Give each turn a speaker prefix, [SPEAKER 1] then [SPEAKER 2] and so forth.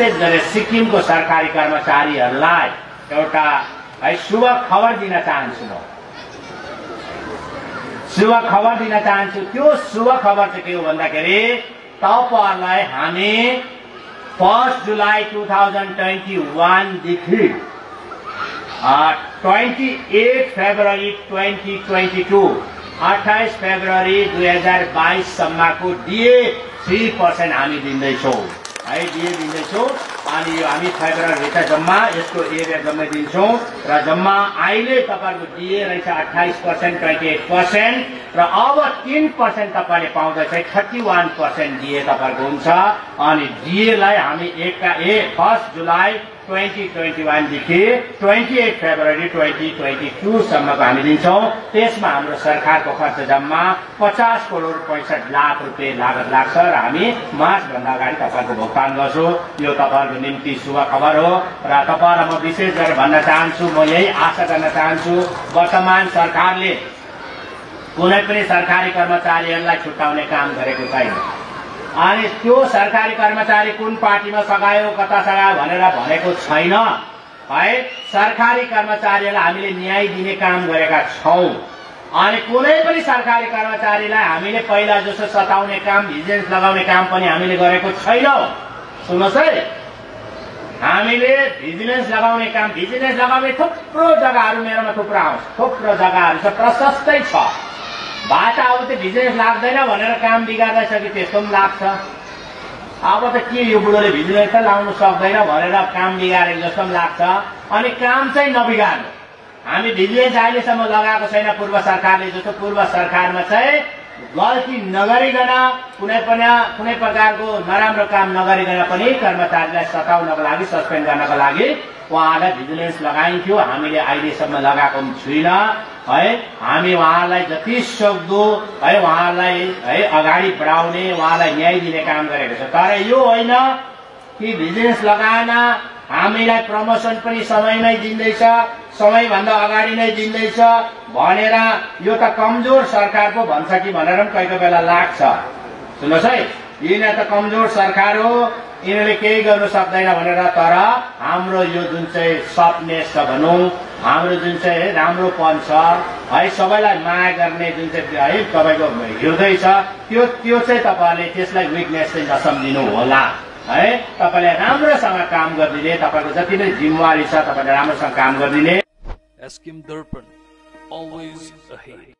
[SPEAKER 1] विशेष गरी सिक्किमको सरकारी कर्मचारीहरूलाई एउटा है शुभ खबर दिन चाहन्छु म। शुभ खबर दिन चाहन्छु। त्यो शुभ खबर चाहिँ के हो भन्दाखेरि तपाईँहरूलाई हामी first July two thousand twenty वानदेखि twenty eight February twenty twenty two अठाइस फेब्रुअरी दुई हजार बाइससम्मको डिए थ्री पर्सेन्ट हामी दिँदैछौँ। है डिए दिँदैछौँ। अनि हामी फेब्रुअरीभित्र जम्मा यसको एरिया जम्मै दिन्छौँ। र जम्मा अहिले तपाईँहरूको डिए रहेछ अठाइस पर्सेन्ट ट्वेन्टी एट पर्सेन्ट। र अब तिन पर्सेन्ट तपाईँले पाउँदैछ थर्टी वान पर्सेन्ट डिए तपाईँहरूको हुन्छ। अनि डिएलाई हामी एकका ए फर्स्ट जुलाई ट्वेन्टी ट्वेन्टी वानदेखि twenty eight February twenty twenty टूसम्मको हामी दिन्छौँ। त्यसमा हाम्रो सरकारको खर्च जम्मा पचास करोड पैँसठ लाख रुपियाँ लागत लाग्छ र हामी मार्चभन्दा अगाडि तपाईँहरूको भुक्तान गर्छौँ। यो तपाईँहरूको निम्ति शुभ खबर हो र तपाईँहरूलाई म विशेष गरेर भन्न चाहन्छु म यही आशा गर्न चाहन्छु वर्तमान सरकारले कुनै पनि सरकारी कर्मचारीहरूलाई छुट्याउने काम गरेको छैन। अनि त्यो सरकारी कर्मचारी कुन पार्टीमा सघायो कता सघायो भनेर भनेको छैन। है सरकारी कर्मचारीलाई हामीले न्याय दिने काम गरेका छौँ। अनि कुनै पनि सरकारी कर्मचारीलाई हामीले पहिला जस्तो सताउने काम भिजिलेन्स लगाउने काम पनि हामीले गरेको छैनौँ। सुन्नुहोस् है। हामीले भिजिलेन्स लगाउने काम भिजिलेन्स लगाउने थुप्रो जग्गाहरू मेरोमा थुप्रो आउँछ। थुप्रो जग्गाहरू छ प्रशस्तै छ। बाटा अब त भिजिलेन्स लाग्दैन भनेर काम बिगार्दैछ कि त्यस्तो पनि लाग्छ। अब त के यो बुढोले भिजिलेन्स त लाउनु सक्दैन भनेर काम बिगारेको जस्तो पनि लाग्छ। अनि काम चाहिँ नबिगार्नु। हामी भिजिलेन्स अहिलेसम्म लगाएको छैन पूर्व सरकारले जस्तो पूर्व सरकारमा चाहिँ गल्ती नगरिकन कुनै पनि कुनै प्रकारको नराम्रो काम नगरिकन पनि कर्मचारीलाई सताउनको लागि सस्पेन्ड गर्नको लागि उहाँलाई भिजिलेन्स लगाइन्थ्यो। हामीले अहिलेसम्म लगाएको पनि छुइन। है हामी उहाँलाई जति सक्दो है उहाँलाई है अगाडि बढाउने उहाँलाई न्याय दिने काम गरेको छ। तर यो होइन कि भिजिलेन्स लगाएन हामीलाई प्रमोसन पनि समयमै दिँदैछ। समयभन्दा अगाडि नै दिँदैछ भनेर यो त कमजोर सरकारको भन्छ कि भनेर पनि कोही कोही बेला लाग्छ। सुन्नुहोस् है यिनीहरू त कमजोर सरकार हो यिनीहरूले केही गर्नु सक्दैन भनेर तर हाम्रो यो जुन चाहिँ सफ्टनेस छ भनौँ हाम्रो जुन चाहिँ राम्रोपन छ है सबैलाई माया गर्ने जुन चाहिँ है तपाईँको हृदय छ त्यो त्यो चाहिँ तपाईँहरूले त्यसलाई विकनेस चाहिँ नसम्झिनु होला। है तपाईँले राम्रोसँग काम गरिदिने तपाईँको जति नै जिम्मेवारी छ तपाईँले राम्रोसँग काम गरिदिने।
[SPEAKER 2] Eskim Durpan, always a hit.